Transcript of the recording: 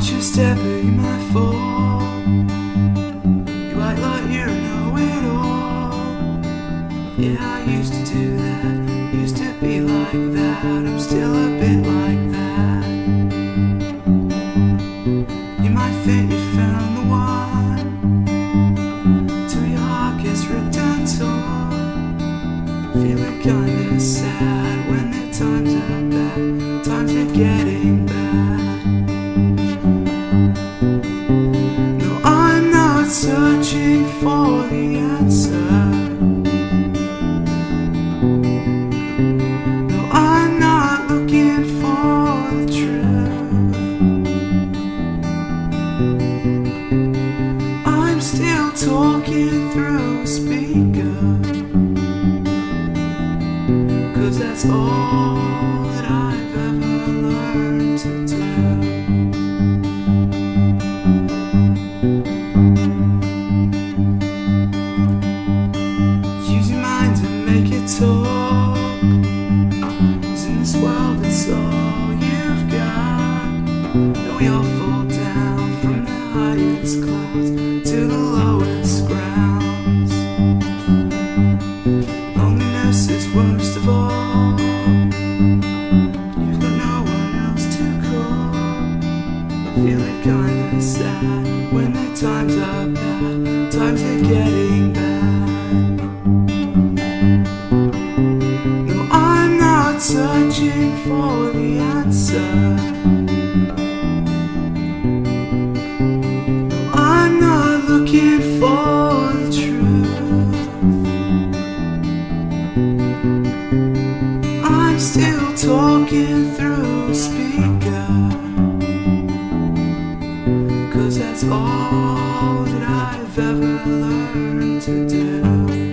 stepper, you my fool. You act like you know it all. Yeah, I used to do that, used to be like that. I'm still a bit like that. You might think you found the one till your heart gets ripped and torn. Feeling kinda sad when the times are bad, times are getting bad. Searching for the answer. No, I'm not looking for the truth. I'm still talking through a speaker. Cause that's all that I Talk, 'cause in this world it's all you've got. And we all fall down from the highest clouds To the lowest grounds. Loneliness is worst of all. You've got no one else to call. Feeling kinda sad When the times are bad Times are getting bad I'm not looking for the truth. I'm still talking through a speaker. Cause that's all that I've ever learned to do.